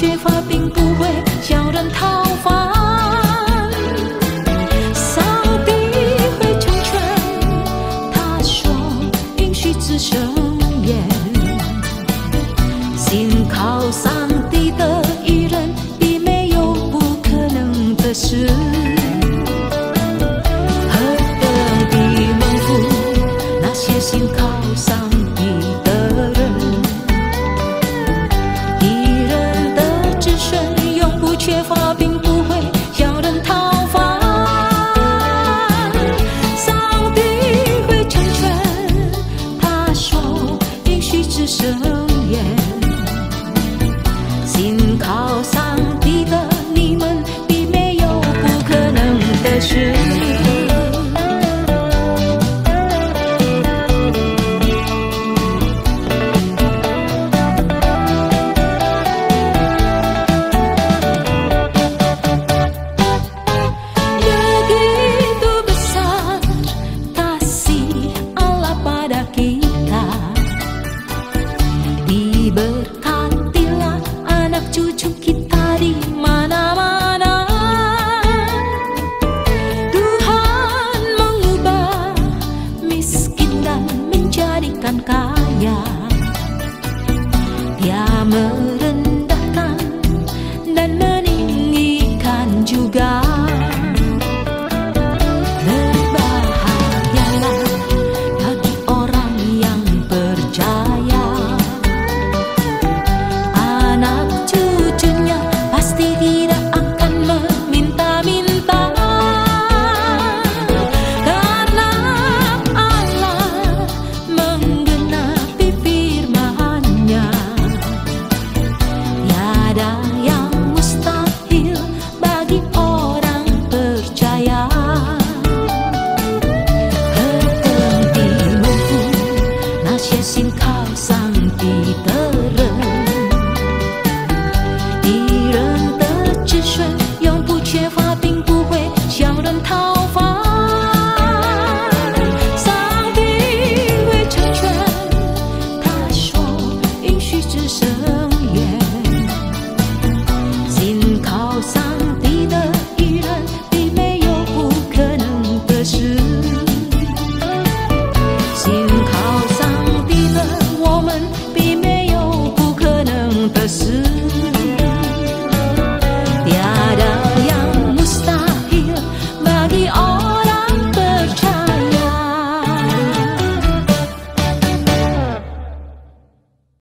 缺乏并不会叫人讨犯，上帝会成全。他说允许此生也，信靠上帝的。能一直深远。信靠上帝的依人，并没有不可能的事。信靠上帝的我们，并没有不可能的事。Yada yang mustahil bagi orang